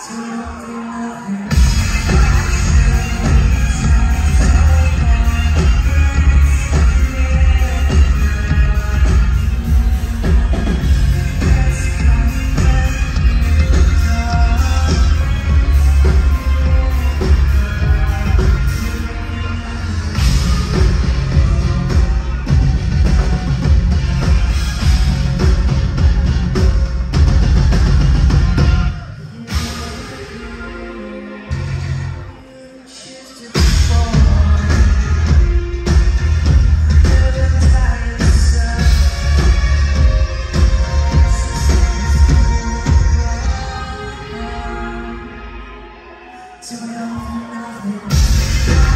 to どうも。